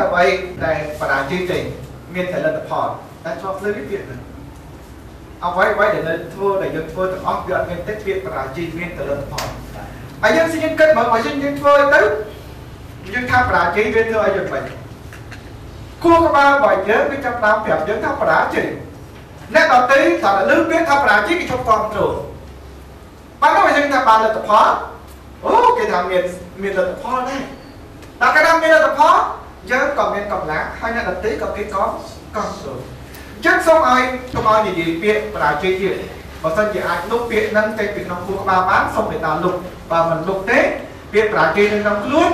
អ្វីដែលបរាជ័យទេមានតែលទ្ធផលតែជាប់លើវាពាក្យហ្នឹងអ្វីអ្វីដែលធ្វើដែលយើងធ្វើទាំងអស់វាអត់មានទេពាក្យបរាជ័យមានតែលទ្ធផលហើយយើងសិយើងគិតមកបើយើងយើងធ្វើទៅយើងថាបរាជ័យវាធ្វើឲ្យយើងបាច់គួរក្បាលរបស់យើងវាចាប់តាមប្រាប់យើងថាបរាជ័យអ្នកដទៃថាលើពាក្យថាបរាជ័យគេជប់គ្រប់គ្រងបើទៅយើងថាបានលទ្ធផលអូគេថាមានមានលទ្ធផលដែរតែកាលណាមានលទ្ធផល យើងក៏មានកម្លាំងហើយអ្នកដទៃក៏គេក៏គ្រប់គ្រងចឹងសូមឲ្យកុំឲ្យនិយាយពាក្យបរាជ័យទៀតបើសិនជាអាចលុបពាក្យហ្នឹងចេញពីក្នុងខួរក្បាលបានសូមមេត្តាលុបបើមិនលុបទេពាក្យបរាជ័យនៅក្នុងខ្លួន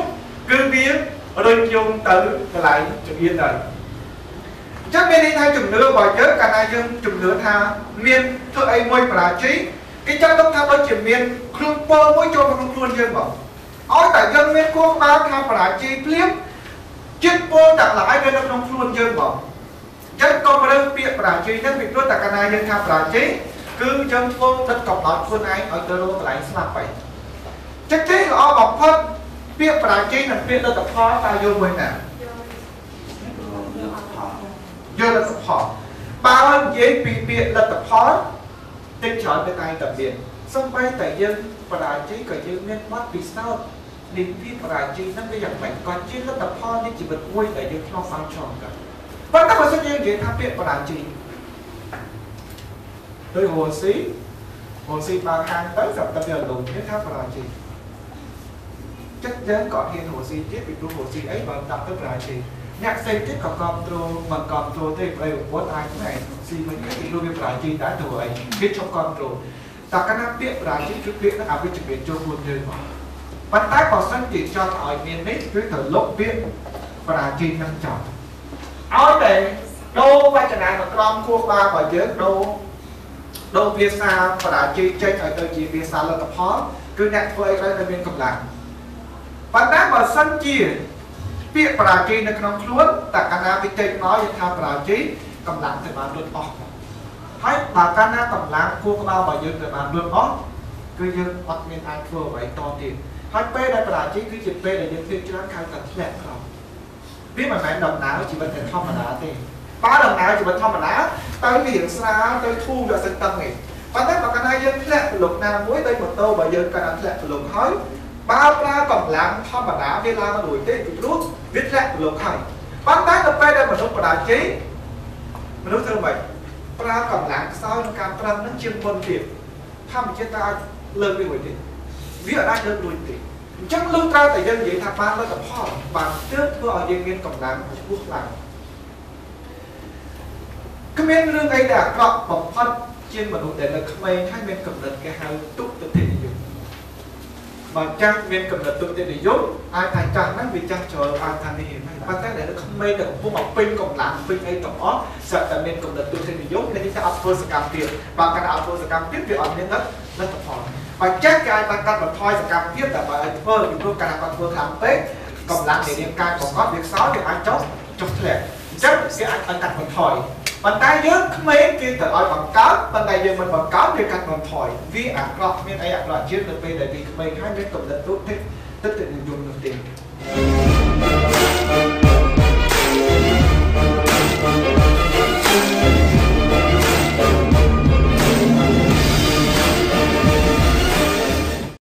គឺវារុញយងទៅកន្លែងជំនាញទៅចឹងមានន័យថាជំនឿរបស់យើងកាលណាយើងជំនឿថាមានធ្វើអីមួយបរាជ័យគេចាត់ទុកថាដូចជាមានខ្លួនពោមួយចូលក្នុងខ្លួនយើងបងឲ្យតែយើងមានគោលក្បាលថាបរាជ័យភ្លាមចិត្តពោទាំងឡាយ វានៅក្នុងខ្លួនយើងបងចឹងក៏ប្រើពាក្យបរាជ័យហ្នឹងពីព្រោះតែកាលណាយើងថាបរាជ័យគឺយើងធ្វើដិតកំណត់ខ្លួនឯងឲ្យទៅរកកន្លែងស្លាប់ទៅចឹងទេល្អបំផុតពាក្យបរាជ័យនិងពាក្យលទ្ធផលតើយល់មួយណាយល់លទ្ធផលបើនិយាយពីពាក្យលទ្ធផលតិចច្រើនទៅតែតែមានសំបីតែយើងបរាជ័យក៏យើងមានបទពិសោធន៍ នេះពីបរាជ័យហ្នឹងវាយ៉ាងម៉េចក៏ជាលទ្ធផលនៃជីវិតមួយដែលយើងឆ្លងបានឆ្លងកាត់ប៉ុន្តែបើសិនយើងនិយាយថាពាក្យបរាជ័យដោយហូស៊ីហូស៊ីបើខាងទៅសម្រាប់តែលោកគេថាបរាជ័យចិត្តយើងក៏ហ៊ានហូស៊ីទៀតពីព្រោះហូស៊ីអីបើដាក់ទៅបរាជ័យអ្នកផ្សេងទៀតក៏គ្រប់គ្រងមិនគ្រប់គ្រងទេប្តីប្រពន្ធអាចណែស៊ីមិនគេรู้វាប្រាជ័យដែរទៅអីគេជប់គ្រប់គ្រងតែកាលណាពាក្យប្រាជ័យគឺពាក្យនឹងអវិជ្ជមានចូលខ្លួនយើងមក ប៉ុន្តែបើសិនជាចង់ឲ្យមាននេះគឺត្រូវលុបពាក្យប្រាជ័យនឹងចោលឲ្យតែដូរវចនានៅក្រមខួរក្បាលរបស់យើងដូរដូរភាសាបរាជ័យចេញឲ្យទៅជាភាសាលទ្ធផលគឺអ្នកធ្វើអីត្រូវតែមានកម្លាំងប៉ុន្តែបើសិនជាពាក្យបរាជ័យនៅក្នុងខ្លួនតែកាលណាវាចេញមកយើងថាបរាជ័យកម្លាំងទៅបានលុតអស់ហើយបើកាលណាកម្លាំងគួរក្បាលរបស់យើងទៅបានលុតអស់គឺយើងអត់មានអាចធ្វើអ្វីតទៀត ហើយពេលដែលបរាជ័យគឺជាពេលដែលយើងធ្វើច្រើនខៅតែធ្លាក់ក្រោមវាមិនមែនដំណើរជីវិតតែធម្មតាទេបើដំណើរជីវិតធម្មតាទៅវារៀងស្រាលទៅធូរវាអត់ស្ទឹងទេប៉ុន្តែបើកាលណាយើងធ្លាក់ប្រឡុកណាមួយដោយម៉ូតូរបស់យើងកាលណាធ្លាក់ប្រឡុកហើយបើប្រើកម្លាំងធម្មតាវាឡើងមិនរួចទេពីព្រោះវាធ្លាក់ប្រឡុកហើយប៉ុន្តែនៅពេលដែលមនុស្សបដាជ័យមនុស្សធ្វើម៉េចប្រើកម្លាំងខ្សោយក្នុងការប្រឹងនឹងជាងមុនទៀតធម្មជាតិតែអាចលើកវារួចទេ វាអាចលើករួចទេអញ្ចឹងលុះត្រូវតែយើងនិយាយថាបានលទ្ធផលបានទើបធ្វើឲ្យយើងមានកម្លាំងខ្ពស់ខ្លាំងគ្មានរឿងអីដែលអាក្រក់បំផុតជាងមនុស្សដែលនៅក្មេងហើយមានកំណត់គេហៅទុតិយនិយមបើចាស់មានកំណត់ទុតិយនិយមអាចថាចាស់ហ្នឹងវាចាស់ជ្រុលអាចថានេះហ្នឹងប៉ុន្តែដែលនៅក្មេងដែលកំពុងមកពេញកម្លាំងពេញអីទាំងអស់ស្រាប់តែមានកំណត់ទុតិយនិយមនេះថាអត់ធ្វើសកម្មភាពបើកាលអត់ធ្វើសកម្មភាពវាអត់មានលទ្ធផល បើចាស់គេអាចបានកាត់បន្ថយសកម្មភាពតែបើឲ្យធ្វើពីព្រោះកាលគាត់ធ្វើខ្លាំងពេកកម្លាំងនៃរាងកាយរបស់គាត់វាខ្សោយវាអាចចុះចុះធ្លាក់អញ្ចឹងគេអាចឲ្យកាត់បន្ថយប៉ុន្តែយើងក្មេងគេទៅឲ្យបង្កើតប៉ុន្តែយើងមិនបង្កើតវាកាត់បន្ថយវាអាក្រក់មានអីអាក្រក់ជាងនៅពេលដែលពីក្មេងហើយមានកំណត់ទុតិទឹកទឹកនិយមនោះទេ